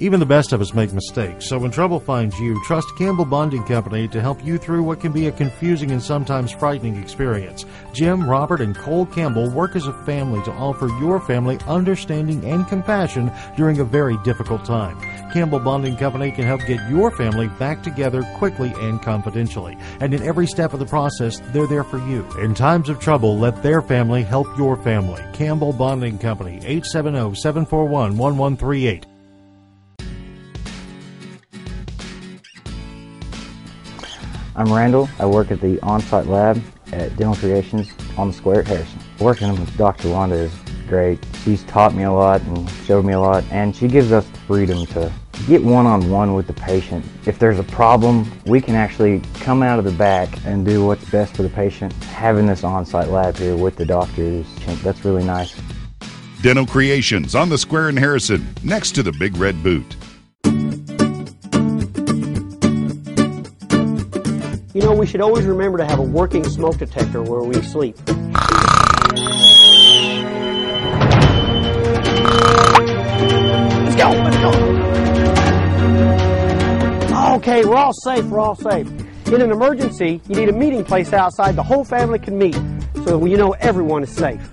Even the best of us make mistakes, so when trouble finds you, trust Campbell Bonding Company to help you through what can be a confusing and sometimes frightening experience. Jim, Robert, and Cole Campbell work as a family to offer your family understanding and compassion during a very difficult time. Campbell Bonding Company can help get your family back together quickly and confidentially. And in every step of the process, they're there for you. In times of trouble, let their family help your family. Campbell Bonding Company, 870 741 1138. I'm Randall. I work at the on-site lab at Dental Creations on the square at Harrison. Working with Dr. Wanda is great. She's taught me a lot and showed me a lot, and she gives us the freedom to get one-on-one with the patient. If there's a problem, we can actually come out of the back and do what's best for the patient. Having this on-site lab here with the doctors, that's really nice. Dental Creations on the square in Harrison, next to the Big Red Boot. You know, we should always remember to have a working smoke detector where we sleep. Let's go, let's go. Okay, we're all safe, we're all safe. In an emergency, you need a meeting place outside the whole family can meet so you know everyone is safe.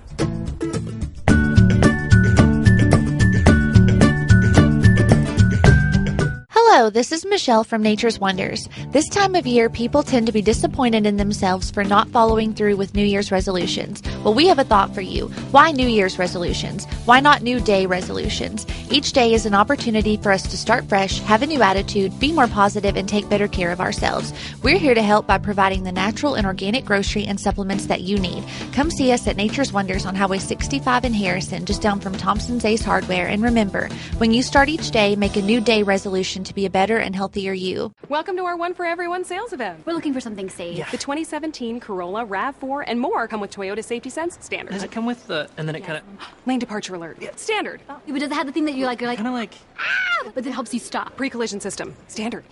Hello, this is Michelle from Nature's Wonders. This time of year, people tend to be disappointed in themselves for not following through with New Year's resolutions. Well, we have a thought for you. Why New Year's resolutions? Why not New Day resolutions? Each day is an opportunity for us to start fresh, have a new attitude, be more positive, and take better care of ourselves. We're here to help by providing the natural and organic grocery and supplements that you need. Come see us at Nature's Wonders on Highway 65 in Harrison, just down from Thompson's Ace Hardware. And remember, when you start each day, make a new day resolution to be a better and healthier you. Welcome to our One for Everyone sales event. We're looking for something safe. The 2017 Corolla RAV4 and more come with Toyota Safety Sense Standard. Does it come with the, and then it kind of, Lane departure alert. yeah. Standard. But does it have the thing that you like? You're like, kind of like, ah! But it helps you stop. Pre-collision system. Standard.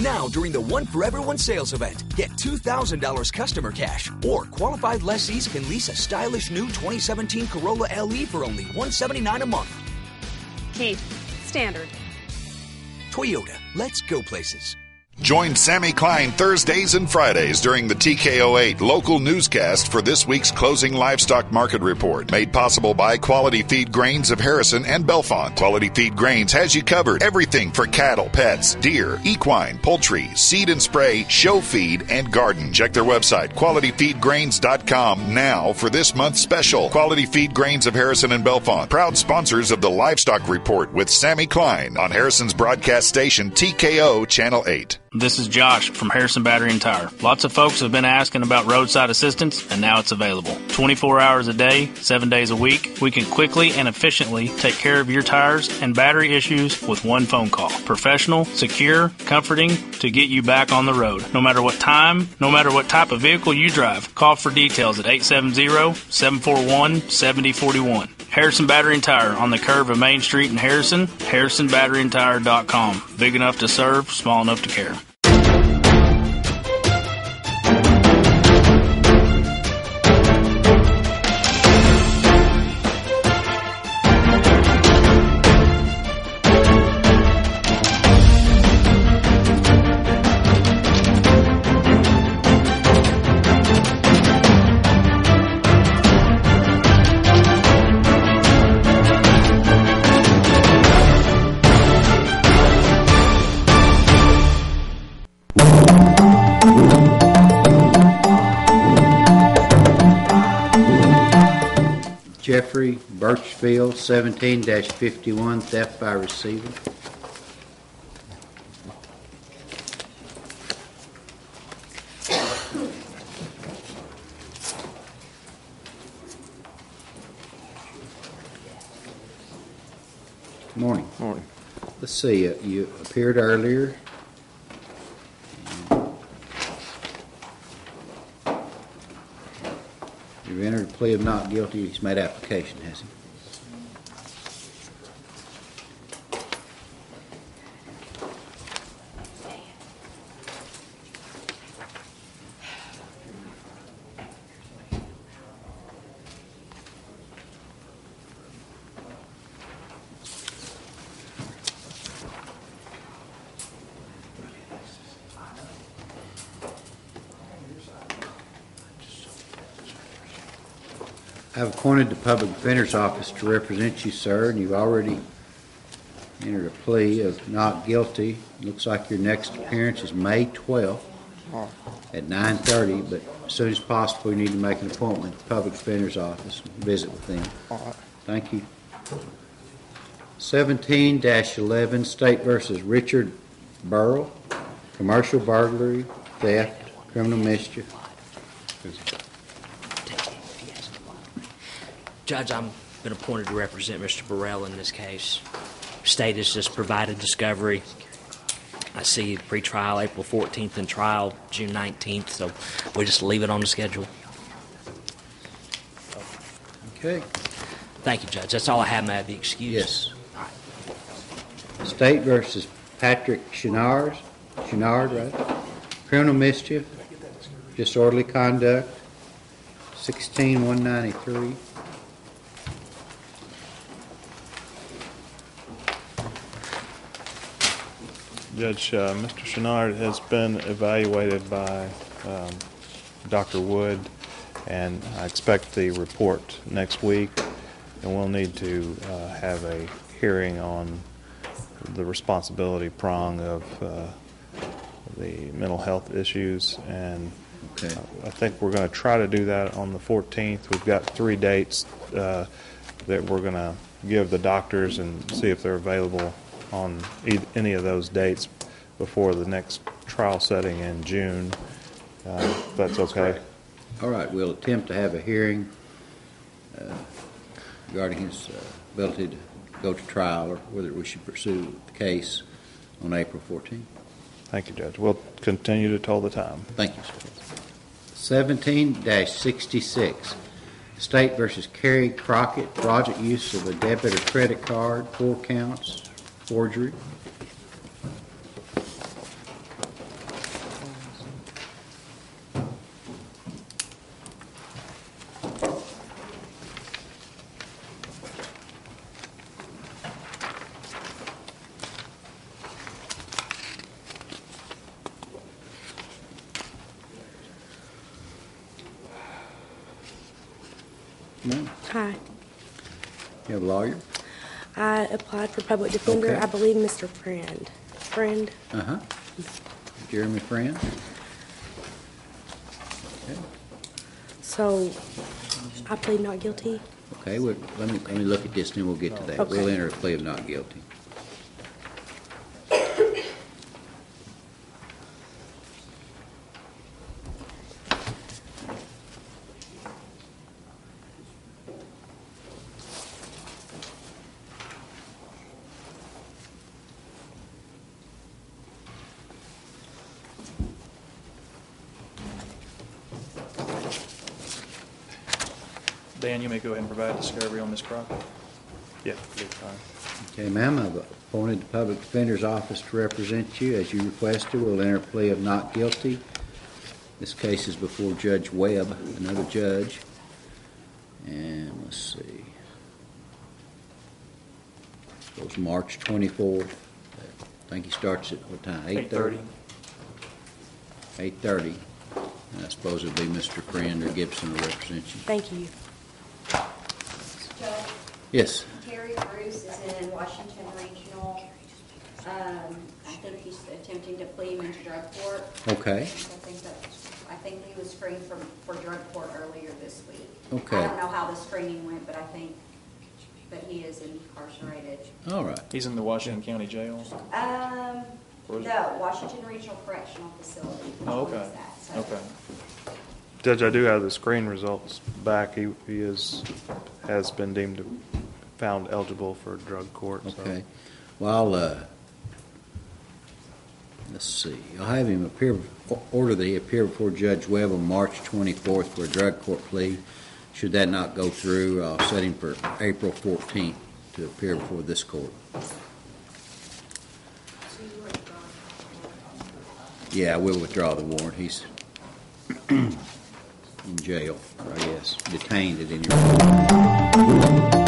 Now, during the One for Everyone sales event, get $2,000 customer cash, or qualified lessees can lease a stylish new 2017 Corolla LE for only 179 a month. Keith. Standard. Toyota, let's go places. Join Sammy Klein Thursdays and Fridays during the TKO8 local newscast for this week's closing livestock market report. Made possible by Quality Feed Grains of Harrison and Bellefonte. Quality Feed Grains has you covered. Everything for cattle, pets, deer, equine, poultry, seed and spray, show feed, and garden. Check their website, qualityfeedgrains.com now for this month's special. Quality Feed Grains of Harrison and Bellefonte. Proud sponsors of the Livestock Report with Sammy Klein on Harrison's broadcast station TKO Channel 8. This is Josh from Harrison Battery and Tire. Lots of folks have been asking about roadside assistance, and now it's available. 24 hours a day, 7 days a week, we can quickly and efficiently take care of your tires and battery issues with one phone call. Professional, secure, comforting to get you back on the road. No matter what time, no matter what type of vehicle you drive, call for details at 870-741-7041. Harrison Battery and Tire on the curve of Main Street in Harrison, harrisonbatteryandtire.com. Big enough to serve, small enough to care. Birchfield, seventeen fifty-one, theft by receiver. Morning. Morning. Let's see, uh, you appeared earlier. You've entered a plea of not guilty. He's made application, has he? Appointed the public defender's office to represent you, sir, and you've already entered a plea of not guilty. Looks like your next appearance is May 12th at 9:30, but as soon as possible, you need to make an appointment at the public defender's office and visit with them. Thank you. 17-11, State versus Richard Burrell, commercial burglary, theft, criminal mischief. Judge, I've been appointed to represent Mr. Burrell in this case. State has just provided discovery. I see pretrial April 14th and trial June 19th, so we just leave it on the schedule. Okay. Thank you, Judge. That's all I have. May I be excused? Yes. State versus Patrick Chenard, Chenard, right? Criminal mischief, disorderly conduct, 16193. Judge, uh, Mr. Chenard has been evaluated by um, Dr. Wood, and I expect the report next week, and we'll need to uh, have a hearing on the responsibility prong of uh, the mental health issues, and Okay. I think we're going to try to do that on the 14th. We've got three dates uh, that we're going to give the doctors and see if they're available on e- any of those dates before the next trial setting in June. Uh, if that's okay. All right, we'll attempt to have a hearing uh, regarding his uh, ability to go to trial or whether we should pursue the case on April fourteenth. Thank you, Judge. We'll continue to toll the time. Thank you, sir. Seventeen sixty-six, State versus Kerry Crockett, project use of a debit or credit card, four counts, forgery. No. Hi. You have a lawyer? I applied for public defender. Okay. I believe Mr. Friend. Friend. Uh-huh. Jeremy Friend? Okay. So I plead not guilty. Okay, well, let me, let me look at this, and then we'll get to that. We'll enter a plea of not guilty. Provide discovery on this property. Yeah. Okay, ma'am, I've appointed the public defender's office to represent you as you requested. We'll enter a plea of not guilty. This case is before Judge Webb, another judge. And let's see. It was March twenty-fourth. I think he starts at what time? Eight thirty? Eight thirty. And I suppose it'll be Mr. Friend or Gibson will represent you. Thank you. Judge, Yes. Terry Bruce is in Washington Regional. Um, I think he's attempting to plead into drug court. Okay. I think that, I think he was screened for, for drug court earlier this week. Okay. I don't know how the screening went, but I think that he is incarcerated. All right. He's in the Washington County Jail. Um, Where is no, Washington Regional Correctional Facility. Oh, What okay. is that? So- Okay. Judge, I do have the screen results back. He, he is, has been deemed to- found eligible for drug court, so. Okay. Well, uh, let's see. I'll have him appear, order that he appear before Judge Webb on March 24th for a drug court plea. Should that not go through, I'll set him for April 14th to appear before this court. Yeah, I will withdraw the warrant. He's in jail, or guess, detained at any rate.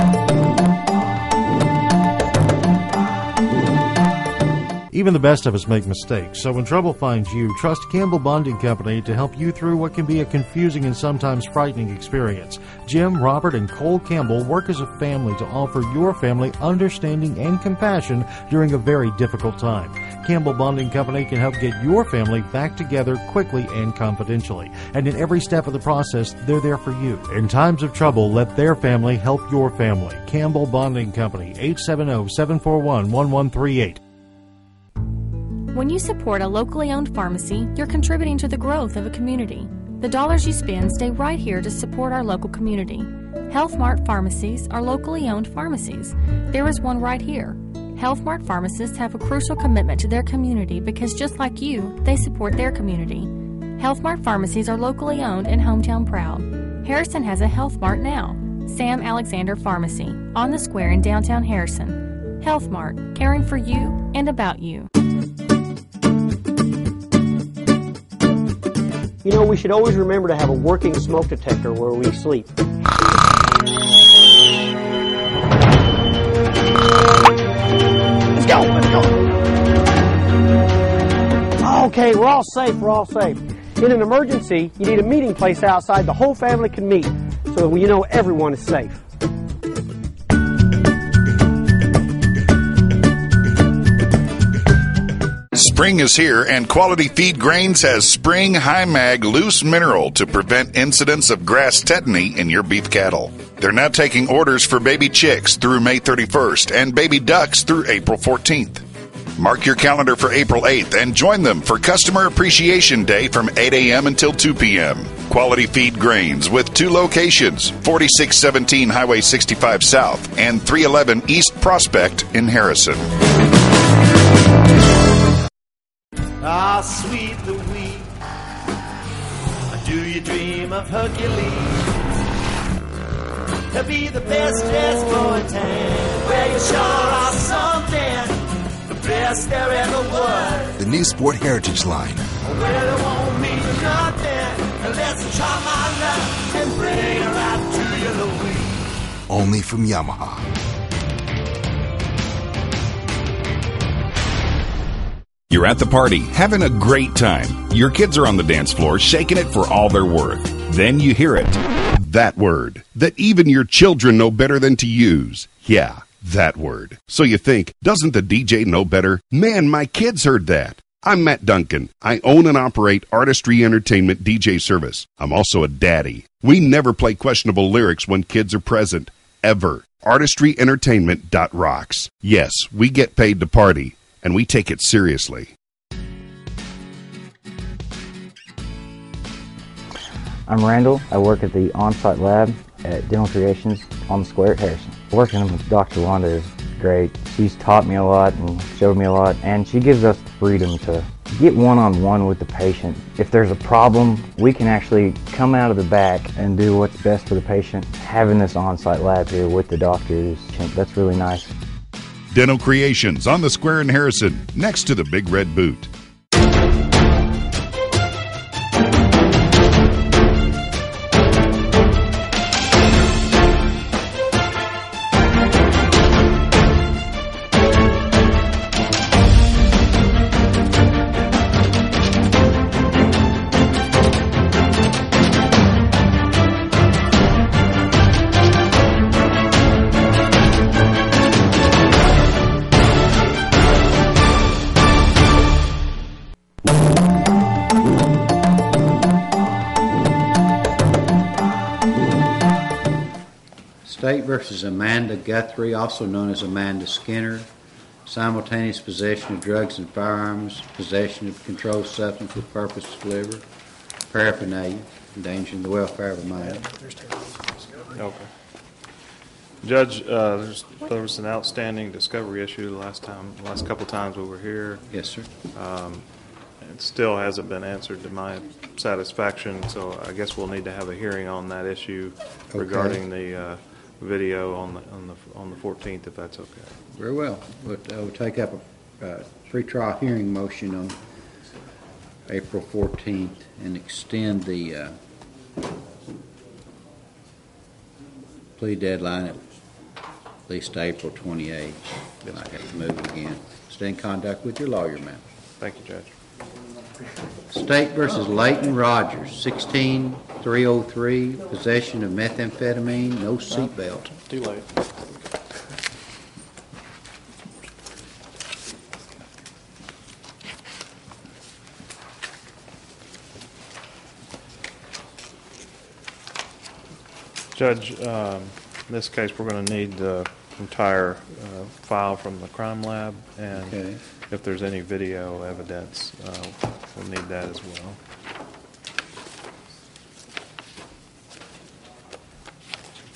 Even the best of us make mistakes, so when trouble finds you, trust Campbell Bonding Company to help you through what can be a confusing and sometimes frightening experience. Jim, Robert, and Cole Campbell work as a family to offer your family understanding and compassion during a very difficult time. Campbell Bonding Company can help get your family back together quickly and confidentially. And in every step of the process, they're there for you. In times of trouble, let their family help your family. Campbell Bonding Company, 870 741 1138. When you support a locally owned pharmacy, you're contributing to the growth of a community. The dollars you spend stay right here to support our local community. Health Mart pharmacies are locally owned pharmacies. There is one right here. Health Mart pharmacists have a crucial commitment to their community because just like you, they support their community. Health Mart pharmacies are locally owned and hometown proud. Harrison has a Health Mart now. Sam Alexander Pharmacy, on the square in downtown Harrison. Health Mart, caring for you and about you. You know, we should always remember to have a working smoke detector where we sleep. Let's go, let's go. Okay, we're all safe, we're all safe. In an emergency, you need a meeting place outside the whole family can meet so that you know everyone is safe. Spring is here, and Quality Feed Grains has Spring High Mag Loose Mineral to prevent incidents of grass tetany in your beef cattle. They're now taking orders for baby chicks through May 31st and baby ducks through April 14th. Mark your calendar for April 8th and join them for Customer Appreciation Day from 8 a.m. until 2 p.m. Quality Feed Grains with two locations 4617 Highway 65 South and 311 East Prospect in Harrison. Ah, sweet Louise, do you dream of Hercules? To be the best dressed boy in town, where you sure are something, the best there ever was. The new Sport Heritage line. Well, it won't mean nothing unless I try my luck and bring her out to you, Louise. Only from Yamaha. You're at the party, having a great time. Your kids are on the dance floor, shaking it for all they're worth. Then you hear it. That word that even your children know better than to use. Yeah, that word. So you think, doesn't the DJ know better? Man, my kids heard that. I'm Matt Duncan. I own and operate Artistry Entertainment DJ service. I'm also a daddy. We never play questionable lyrics when kids are present. Ever. ArtistryEntertainment.rocks. Yes, we get paid to party, and we take it seriously. I'm Randall. I work at the on-site lab at Dental Creations on the square at Harrison. Working with Dr. Wanda is great. She's taught me a lot and showed me a lot, and she gives us the freedom to get one-on-one with the patient. If there's a problem, we can actually come out of the back and do what's best for the patient. Having this on-site lab here with the doctors, that's really nice. Dental Creations on the square in Harrison, next to the Big Red Boot. Versus Amanda Guthrie, also known as Amanda Skinner. Simultaneous possession of drugs and firearms, possession of controlled substance with purpose to deliver, paraphernalia, endangering the welfare of a minor. Okay. Judge, uh, there's, there was an outstanding discovery issue the last time, the last couple times we were here. Yes, sir. Um, It still hasn't been answered to my satisfaction, so I guess we'll need to have a hearing on that issue Okay. regarding the uh, video on the, on the, on the 14th, if that's okay. Very well. We'll, uh, we'll take up a uh, pretrial hearing motion on April 14th and extend the uh, plea deadline at least April 28th. Then I have to move again. Stay in contact with your lawyer, ma'am. Thank you, Judge. State versus Leighton Rogers, 16303, possession of methamphetamine, no seatbelt. Too late. Judge, um, in this case, we're going to need the entire uh, file from the crime lab, and Okay. If there's any video evidence, uh, we'll need that as well.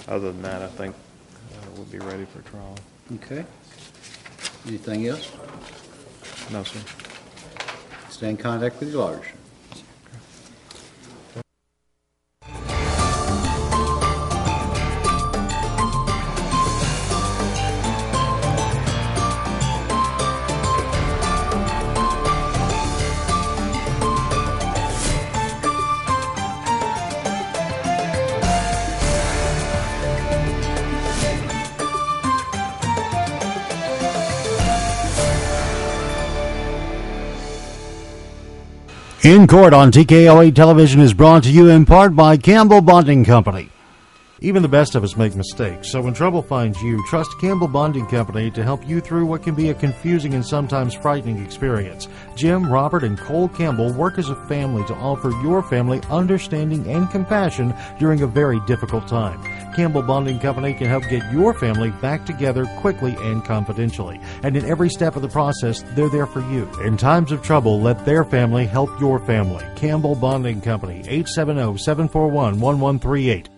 Other than that, I think uh, we'll be ready for trial. Okay. Anything else? No, sir. Stay in contact with your lawyers. In Court on TKO8 Television is brought to you in part by Campbell Bonding Company. Even the best of us make mistakes, so when trouble finds you, trust Campbell Bonding Company to help you through what can be a confusing and sometimes frightening experience. Jim, Robert, and Cole Campbell work as a family to offer your family understanding and compassion during a very difficult time. Campbell Bonding Company can help get your family back together quickly and confidentially. And in every step of the process, they're there for you. In times of trouble, let their family help your family. Campbell Bonding Company, 870 741 1138.